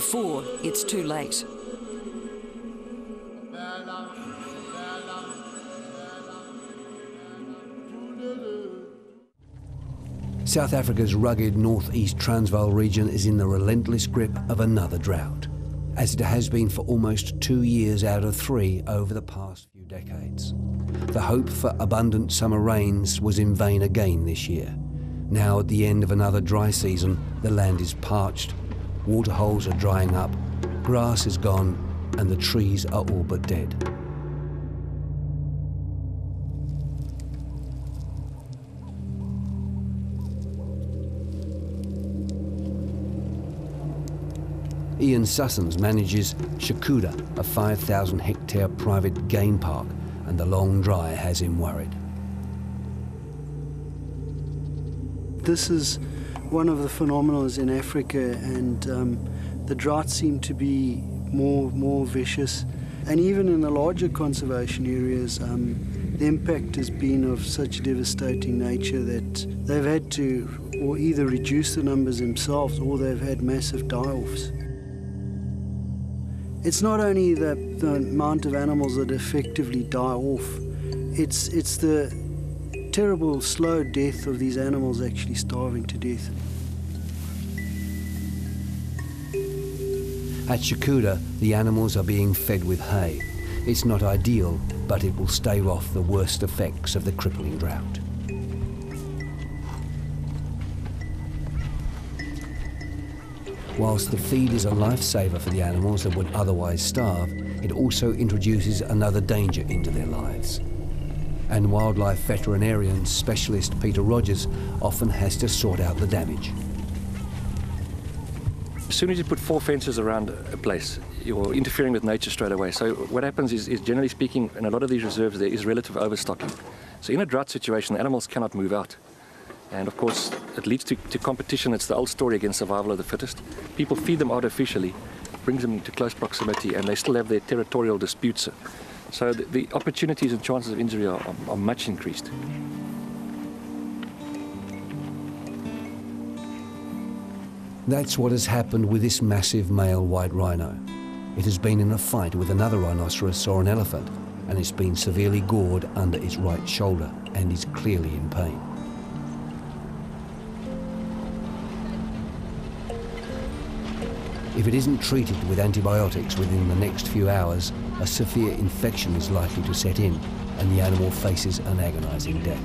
before it's too late. South Africa's rugged northeast Transvaal region is in the relentless grip of another drought, as it has been for almost two years out of three over the past few decades. The hope for abundant summer rains was in vain again this year. Now, at the end of another dry season, the land is parched, waterholes are drying up, grass is gone, and the trees are all but dead. Ian Sussens manages Shakuda, a 5,000 hectare private game park, and the long dry has him worried. This is one of the phenomena in Africa, and um, the droughts seem to be more more vicious. And even in the larger conservation areas, um, the impact has been of such devastating nature that they've had to or either reduce the numbers themselves or they've had massive die-offs. It's not only the, the amount of animals that effectively die off, it's, it's the terrible slow death of these animals actually starving to death. At Shakuda, the animals are being fed with hay. It's not ideal, but it will stave off the worst effects of the crippling drought. Whilst the feed is a lifesaver for the animals that would otherwise starve, it also introduces another danger into their lives. And wildlife veterinarian specialist Peter Rogers often has to sort out the damage. As soon as you put four fences around a place, you're interfering with nature straight away. So what happens is, is generally speaking, in a lot of these reserves, there is relative overstocking. So in a drought situation, animals cannot move out. And of course, it leads to, to competition. It's the old story against survival of the fittest. People feed them artificially, brings them into close proximity, and they still have their territorial disputes. So the, the opportunities and chances of injury are, are, are much increased. That's what has happened with this massive male white rhino. It has been in a fight with another rhinoceros or an elephant, and it's been severely gored under its right shoulder and is clearly in pain. If it isn't treated with antibiotics within the next few hours, a severe infection is likely to set in and the animal faces an agonizing death.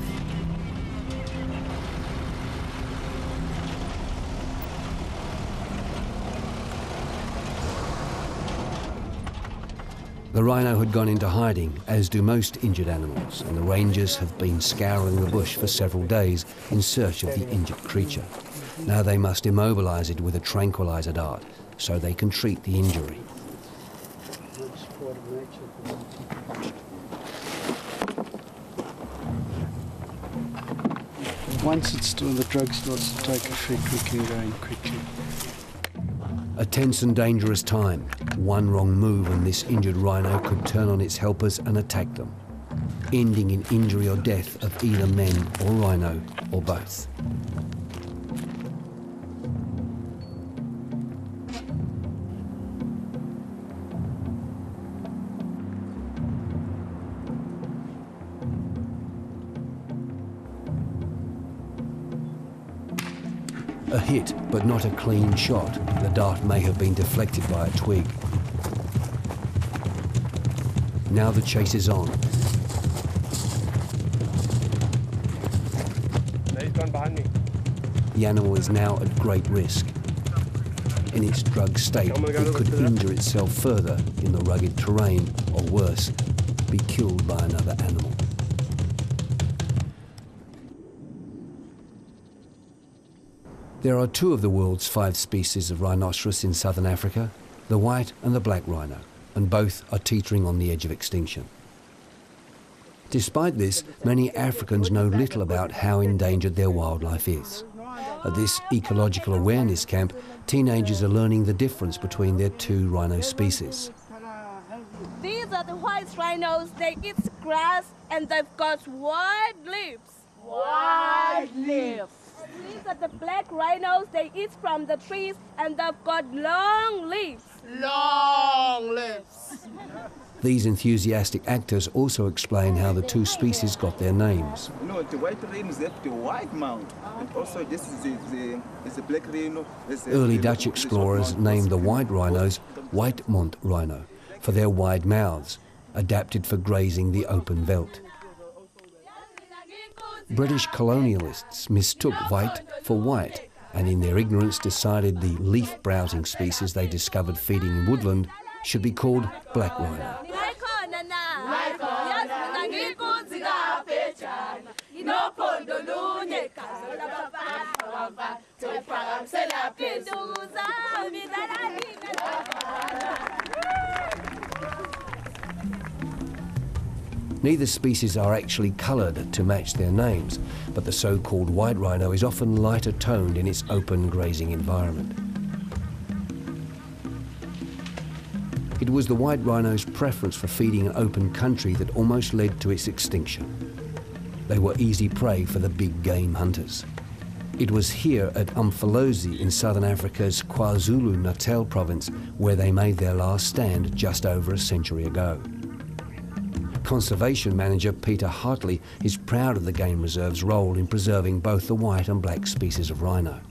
The rhino had gone into hiding, as do most injured animals, and the rangers have been scouring the bush for several days in search of the injured creature. Now they must immobilize it with a tranquilizer dart so they can treat the injury. Once it's still, the drug starts to take effect, we can go in quickly. A tense and dangerous time. One wrong move and this injured rhino could turn on its helpers and attack them, ending in injury or death of either men or rhino or both. A hit, but not a clean shot. The dart may have been deflected by a twig. Now the chase is on. He's gone behind me. The animal is now at great risk. In its drug state, I'm gonna go it could injure itself further in the rugged terrain, or worse, be killed by another animal. There are two of the world's five species of rhinoceros in southern Africa, the white and the black rhino, and both are teetering on the edge of extinction. Despite this, many Africans know little about how endangered their wildlife is. At this ecological awareness camp, teenagers are learning the difference between their two rhino species. These are the white rhinos. They eat grass and they've got wide lips. Wide lips. These are the black rhinos. They eat from the trees and they've got long leaves. Long lives. These enthusiastic actors also explain how the two species got their names. No, the white rhino is at the white mount, and also this is the, the, the black rhino. The, Early Dutch Polish explorers mount. named the white rhinos Whitemont rhino for their wide mouths, adapted for grazing the open veldt. British colonialists mistook white for white and in their ignorance decided the leaf-browsing species they discovered feeding in woodland should be called black rhino. Neither species are actually coloured to match their names, but the so-called white rhino is often lighter toned in its open grazing environment. It was the white rhino's preference for feeding in open country that almost led to its extinction. They were easy prey for the big game hunters. It was here at Umfolozi in southern Africa's KwaZulu-Natal province where they made their last stand just over a century ago. Conservation manager Peter Hartley is proud of the game reserve's role in preserving both the white and black species of rhino.